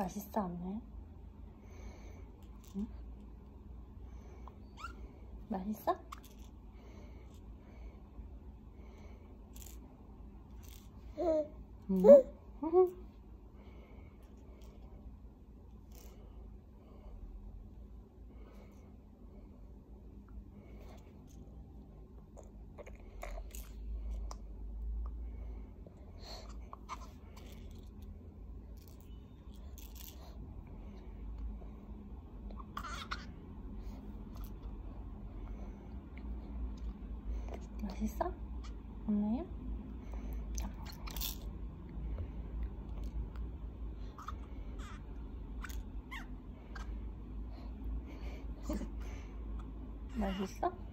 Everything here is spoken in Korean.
맛있어, 안나요? 응? 맛있어? 응? 응? 맛있어? 엄마야? 맛있어?